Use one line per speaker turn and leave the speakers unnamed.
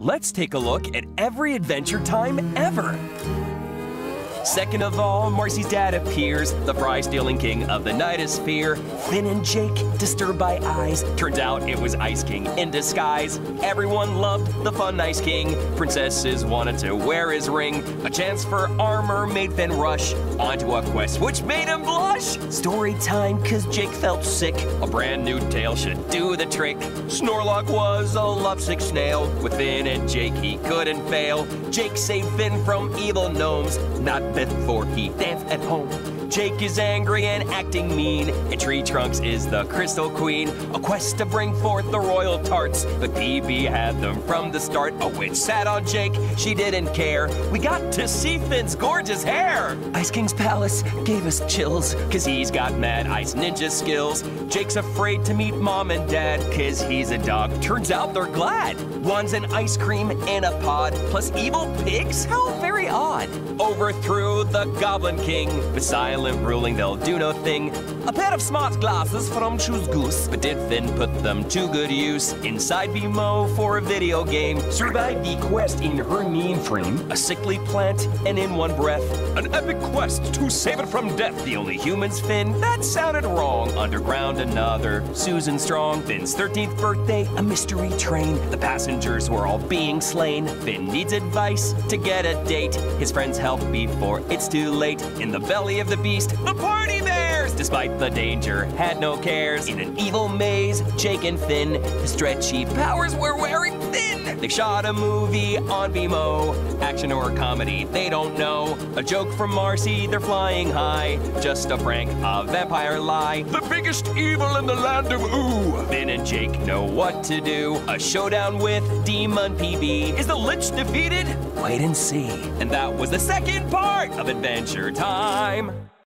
let's take a look at every Adventure Time ever. Second of all, Marcy's dad appears, the fry-stealing king of the nightosphere. Finn and Jake, disturbed by eyes. Turns out it was Ice King in disguise. Everyone loved the fun Ice King. Princesses wanted to wear his ring. A chance for armor made Finn rush onto a quest which made him blush. Story time, cause Jake felt sick. A brand new tale should do the trick. Snorlock was a lovesick snail. With Finn and Jake, he couldn't fail. Jake saved Finn from evil gnomes. Not before he danced at home. Jake is angry and acting mean, and Tree Trunks is the Crystal Queen. A quest to bring forth the royal tarts, but PB had them from the start. A witch sat on Jake, she didn't care. We got to see Finn's gorgeous hair. Ice King's palace gave us chills, cause he's got mad ice ninja skills. Jake's afraid to meet mom and dad, cause he's a dog. Turns out they're glad. One's an ice cream in a pod, plus evil pigs? How very odd. Overthrew the Goblin King, but silent ruling, they'll do no thing. A pair of smart glasses from Choose Goose, but did Finn put them to good use? Inside BMO for a video game, survived the quest in her mean frame. A sickly plant, and in one breath, an epic quest to save it from death. The only humans, Finn, that sounded wrong. Underground, another Susan Strong. Finn's 13th birthday, a mystery train. The passengers were all being slain. Finn needs advice to get a date. His friends help before it's too late. In the belly of the beast, the party bears! Despite the danger, had no cares. In an evil maze, Jake and Finn, the stretchy powers were wearing thin. They shot a movie on BMO. Action or comedy, they don't know. A joke from Marcy, they're flying high. Just a prank, a vampire lie. The biggest evil in the land of Ooo. Finn and Jake know what to do. A showdown with Demon PB. Is the Lich defeated? Wait and see. And that was the second part of Adventure Time.